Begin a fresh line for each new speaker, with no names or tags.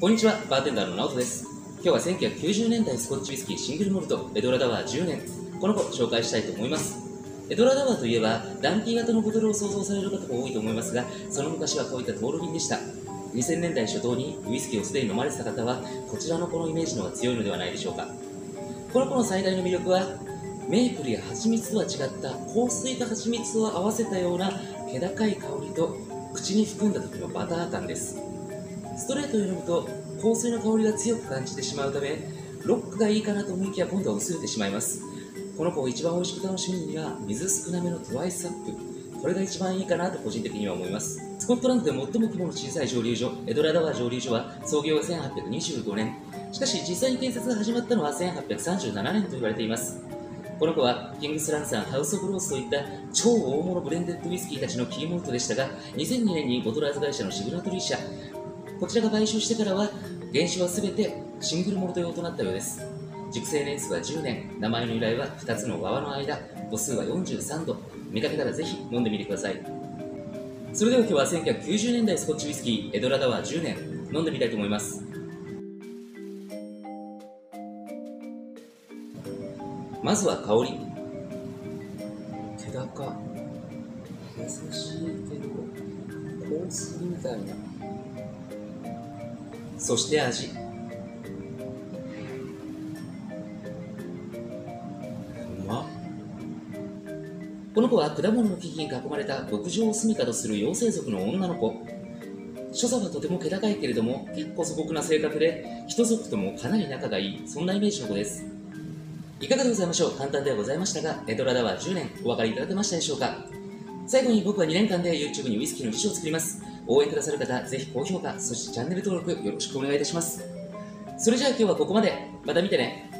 こんにちは、バーテンダーの直人です。今日は1990年代スコッチウイスキーシングルモルト、エドラダワー10年、この子紹介したいと思います。エドラダワーといえば、ダンティー型のボトルを想像される方も多いと思いますが、その昔はこういったトール瓶でした。2000年代初頭にウイスキーをすでに飲まれてた方は、こちらの子のイメージの方が強いのではないでしょうか。この子の最大の魅力は、メープルや蜂蜜とは違った香水と蜂蜜を合わせたような気高い香りと口に含んだ時のバター感ですストレートを飲むと香水の香りが強く感じてしまうためロックがいいかなと思いきや今度は薄れてしまいます。この子を一番美味しく楽しむには水少なめのトワイスアップ。これが一番いいかなと個人的には思います。スコットランドで最も規模の小さい蒸留所エドラダワー蒸留所は創業は1825年。しかし実際に建設が始まったのは1837年と言われています。この子はキングスランサン、ハウス・オブ・ロースといった超大物ブレンデッドウイスキーたちのキーモルトでしたが、2002年にボトラーズ会社のシグナトリー社、こちらが買収してからは、原酒はすべてシングルモルト用となったようです。熟成年数は10年、名前の由来は2つの泡の間、度数は43度、見かけたらぜひ飲んでみてください。それでは今日は1990年代スコッチウイスキー、エドラダワー10年、飲んでみたいと思います。まずは香り気高優しいけど香水みたいなそして味。うまっこの子は果物の木々に囲まれた牧場を住みかとする妖精族の女の子。所作はとても気高いけれども結構素朴な性格で人族ともかなり仲がいいそんなイメージの子です。いかがでございましょう？簡単ではございましたが、エドラダワー10年お分かりいただけましたでしょうか？最後に僕は2年間で YouTube にウイスキーの記事を作ります。応援くださる方、ぜひ高評価、そしてチャンネル登録よろしくお願いいたします。それじゃあ今日はここまで。また見てね。